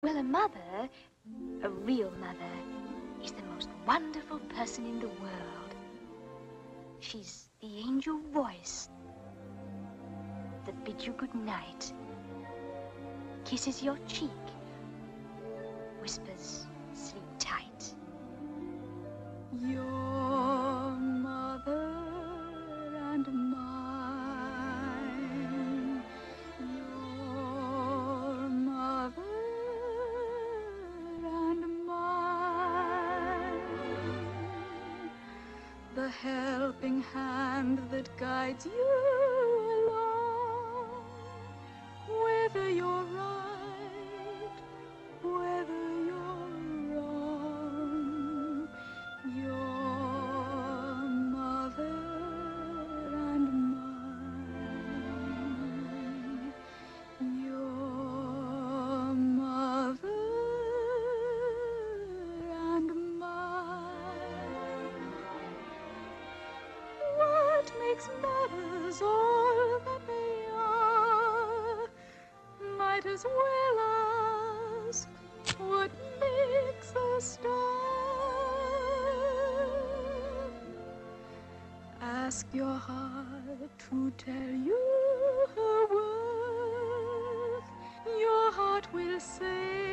Well, a mother, a real mother, is the most wonderful person in the world. She's the angel voice that bids you good night, kisses your cheek, whispers, sleep tight. Your The helping hand that guides you as well ask what makes a star. Ask your heart to tell you her worth. Your heart will say,